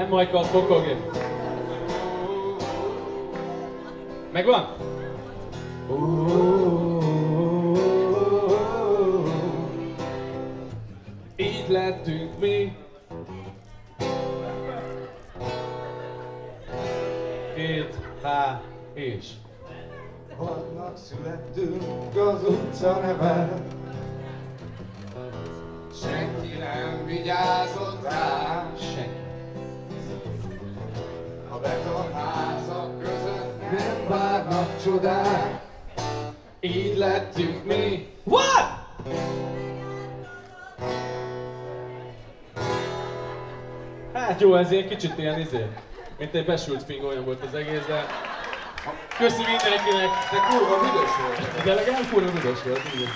Nem Majka, kokogj. Megvan? Így lettünk mi. Két, há, és. Vadnak születtünk az utca neve. Senki nem vigyázott betonházak között nem várnak csodák. Így lettünk mi. What? Hát jó, ez ilyen kicsit ilyen izé, mint egy besült fing olyan volt az egész, de köszi mindenkinek, De kurva büdös volt. de legalább kurva büdös volt, igen.